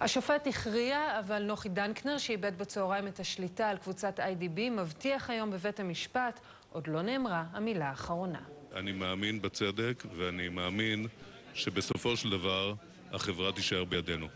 השופט הכריע, אבל נוחי דנקנר, שאיבד בצהריים את השליטה על קבוצת איי-די-בי, מבטיח היום בבית המשפט, עוד לא נאמרה המילה האחרונה. אני מאמין בצדק, ואני מאמין שבסופו של דבר החברה תישאר בידינו.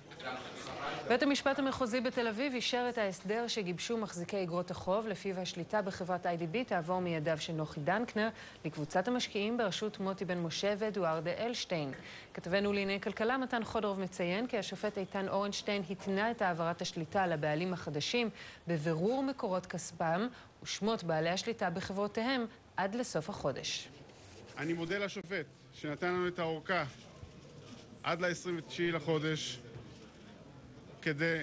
בית המשפט המחוזי בתל אביב אישר את ההסדר שגיבשו מחזיקי אגרות החוב, לפיו השליטה בחברת איי-די-בי תעבור מידיו של נוחי דנקנר לקבוצת המשקיעים בראשות מוטי בן משה ואדוארדה אלשטיין. כתבנו לענייני כלכלה מתן חודרוב מציין כי השופט איתן אורנשטיין התנה את העברת השליטה לבעלים החדשים בבירור מקורות כספם ושמות בעלי השליטה בחברותיהם עד לסוף החודש. אני מודה לשופט שנתן לנו את האורכה עד ל-29 לחודש כדי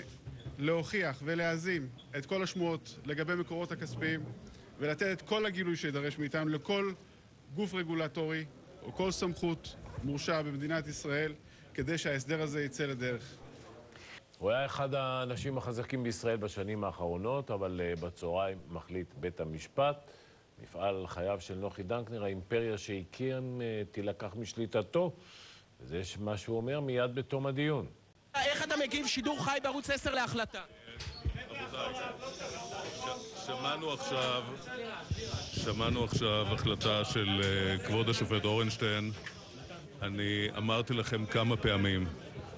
להוכיח ולהזים את כל השמועות לגבי מקורות הכספיים ולתת את כל הגילוי שידרש מאיתנו לכל גוף רגולטורי או כל סמכות מורשע במדינת ישראל כדי שההסדר הזה יצא לדרך. הוא היה אחד האנשים החזקים בישראל בשנים האחרונות, אבל uh, בצהריים מחליט בית המשפט. מפעל חייו של נוחי דנקנר, האימפריה שהקים, uh, תילקח משליטתו. וזה מה שהוא אומר מיד בתום הדיון. מגיב שידור חי בערוץ 10 להחלטה? שמענו עכשיו, שמענו עכשיו החלטה של uh, כבוד השופט אורנשטיין. אני אמרתי לכם כמה פעמים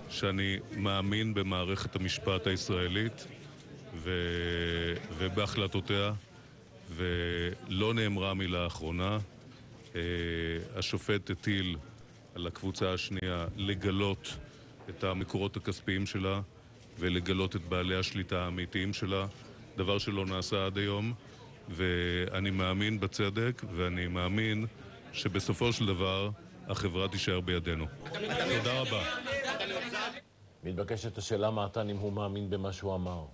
שאני מאמין במערכת המשפט הישראלית ו... ובהחלטותיה, ולא נאמרה מילה אחרונה. Uh, השופט הטיל על הקבוצה השנייה לגלות את המקורות הכספיים שלה ולגלות את בעלי השליטה האמיתיים שלה, דבר שלא נעשה עד היום, ואני מאמין בצדק, ואני מאמין שבסופו של דבר החברה תישאר בידינו. תודה רבה. מתבקשת השאלה, מעתן, אם הוא מאמין במה שהוא אמר.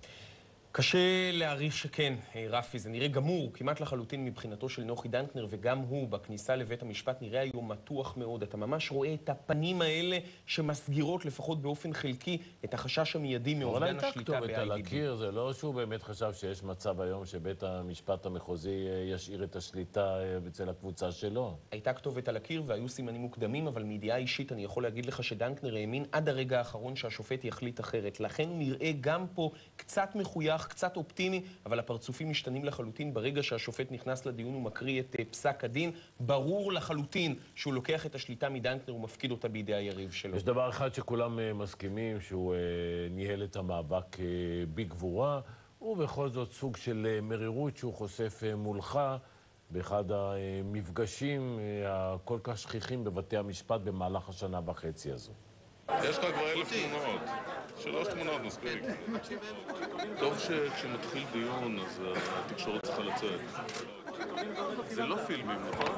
קשה להעריך שכן, רפי, זה נראה גמור כמעט לחלוטין מבחינתו של נוחי דנקנר, וגם הוא בכניסה לבית המשפט נראה היום מתוח מאוד. אתה ממש רואה את הפנים האלה שמסגירות לפחות באופן חלקי את החשש המיידי מאובדן השליטה ב-IDB. אבל הייתה כתובת על הקיר, זה לא שהוא באמת חשב שיש מצב היום שבית המשפט המחוזי ישאיר את השליטה אצל הקבוצה שלו. הייתה כתובת על הקיר והיו סימנים מוקדמים, אבל מידיעה אישית אני יכול להגיד לך שדנקנר האמין עד הרגע האחרון שהשופט יחליט אחרת. לכן נראה גם פה קצת מחוייך, קצת אופטימי, אבל הפרצופים משתנים לחלוטין ברגע שהשופט נכנס לדיון ומקריא את uh, פסק הדין. ברור לחלוטין שהוא לוקח את השליטה מדנקנר ומפקיד אותה בידי היריב שלו. יש דבר אחד שכולם uh, מסכימים, שהוא uh, ניהל את המאבק בגבורה, ובכל זאת סוג של מרירות שהוא חושף מולך. באחד המפגשים הכל כך שכיחים בבתי המשפט במהלך השנה וחצי הזו. יש לך כבר אלף תמונות. שלוש תמונות מספיק. טוב שכשמתחיל דיון אז התקשורת צריכה לצאת. זה לא פילמים, נכון?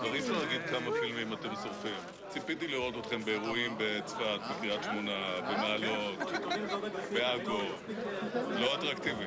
כבר אי אפשר להגיד כמה פילמים אתם שורפים. ציפיתי לראות אתכם באירועים בצפת, בקריית שמונה, במעלות, בעכו. לא אטרקטיבי.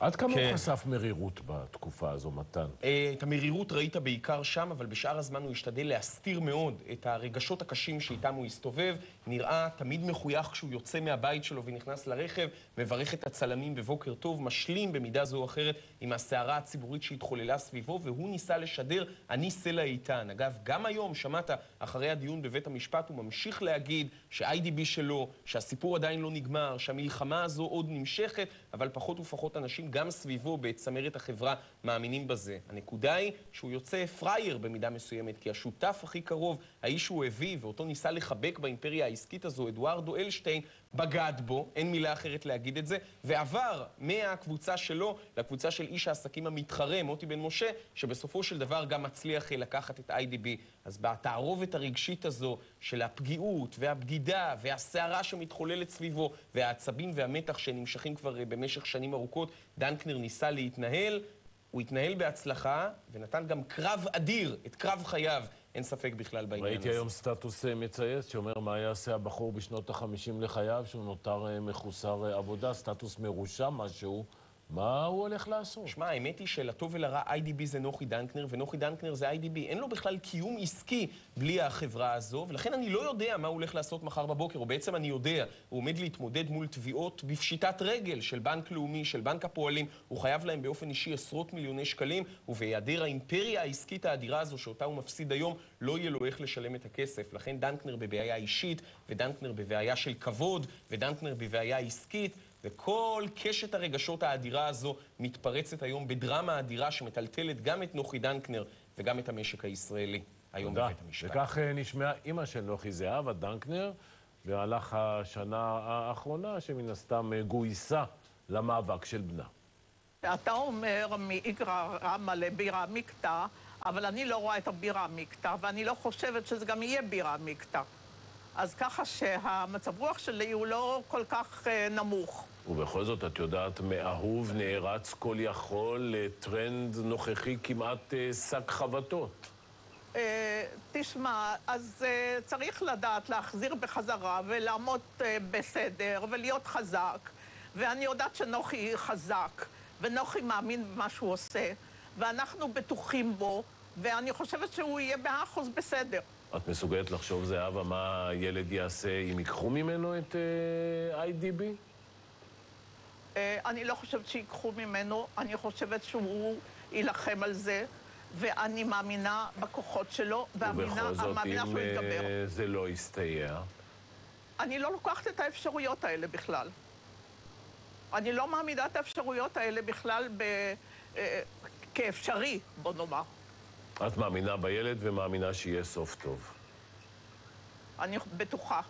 עד כמה כן. הוא חשף מרירות בתקופה הזו, מתן? אה, את המרירות ראית בעיקר שם, אבל בשאר הזמן הוא השתדל להסתיר מאוד את הרגשות הקשים שאיתם הוא הסתובב. נראה תמיד מחוייך כשהוא יוצא מהבית שלו ונכנס לרכב, מברך את הצלמים בבוקר טוב, משלים במידה זו או אחרת עם הסערה הציבורית שהתחוללה סביבו, והוא ניסה לשדר, אני סלע איתן. אגב, גם היום, שמעת, אחרי הדיון בבית המשפט, הוא ממשיך להגיד ש-IDB שלו, שהסיפור עדיין לא נגמר, שהמלחמה הזו עוד נמשכת, אבל פחות ופחות אנשים גם סביבו בצמרת החברה מאמינים בזה. הנקודה היא שהוא יוצא פראייר במידה מסוימת, כי השותף הכי קרוב, האיש שהוא הביא ואותו ניסה לחבק באימפריה העסקית הזו, אדוארדו אלשטיין, בגד בו, אין מילה אחרת להגיד את זה, ועבר מהקבוצה שלו לקבוצה של איש העסקים המתחרה, מוטי בן משה, שבסופו של דבר גם מצליח לקחת את IDB. אז בתערובת הרגשית הזו של הפגיעות והבגידה והסערה שמתחוללת סביבו והעצבים והמתח שנמשכים כבר במשך שנים ארוכות, דנקנר ניסה להתנהל, הוא התנהל בהצלחה ונתן גם קרב אדיר, את קרב חייו. אין ספק בכלל בעניין ראיתי הזה. ראיתי היום סטטוס אה, מצייץ שאומר מה יעשה הבחור בשנות ה-50 לחייו, שהוא נותר אה, מחוסר אה, עבודה, סטטוס מרושע משהו, מה הוא הולך לעשות? שמע, האמת היא שלטוב ולרע IDB זה נוחי דנקנר, ונוחי דנקנר זה IDB. אין לו בכלל קיום עסקי בלי החברה הזו, ולכן אני לא יודע מה הוא הולך לעשות מחר בבוקר, או בעצם אני יודע, הוא עומד להתמודד מול תביעות בפשיטת רגל של בנק לאומי, של בנק הפועלים, הוא חייב להם באופן אישי עשרות מיליוני שקלים, ובהיעדר האימפריה העסקית האדירה הזו שאותה הוא מפסיד היום, לא יהיה לו איך לשלם את הכסף. לכן דנקנר בבעיה אישית, ודנקנר בבעיה של כבוד, ודנקנר בבעיה עסקית. וכל קשת הרגשות האדירה הזו מתפרצת היום בדרמה אדירה שמטלטלת גם את נוחי דנקנר וגם את המשק הישראלי היום תודה. בבית המשפט. וכך אה, נשמעה אימא של נוחי זהבה, דנקנר, במהלך השנה האחרונה, שמן הסתם אה, גויסה למאבק של בנה. אתה אומר מאיגרא רמא לבירה עמיקתא, אבל אני לא רואה את הבירה עמיקתא, ואני לא חושבת שזה גם יהיה בירה עמיקתא. אז ככה שהמצב רוח שלי הוא לא כל כך אה, נמוך. ובכל זאת, את יודעת, מאהוב נערץ כל יכול לטרנד נוכחי כמעט אה, שק חבטות. אה, תשמע, אז אה, צריך לדעת להחזיר בחזרה ולעמוד אה, בסדר ולהיות חזק. ואני יודעת שנוחי חזק, ונוחי מאמין במה שהוא עושה, ואנחנו בטוחים בו, ואני חושבת שהוא יהיה מאה אחוז בסדר. את מסוגלת לחשוב, זהבה, מה הילד יעשה אם ייקחו ממנו את אה, IDB? אה, אני לא חושבת שיקחו ממנו, אני חושבת שהוא יילחם על זה, ואני מאמינה בכוחות שלו, ובכל זאת, אם שהוא יתגבר. אה, זה לא יסתייע, אני לא לוקחת את האפשרויות האלה בכלל. אני לא מעמידה את האפשרויות האלה בכלל ב... אה, כאפשרי, בוא נאמר. את מאמינה בילד ומאמינה שיהיה סוף טוב. אני בטוחה.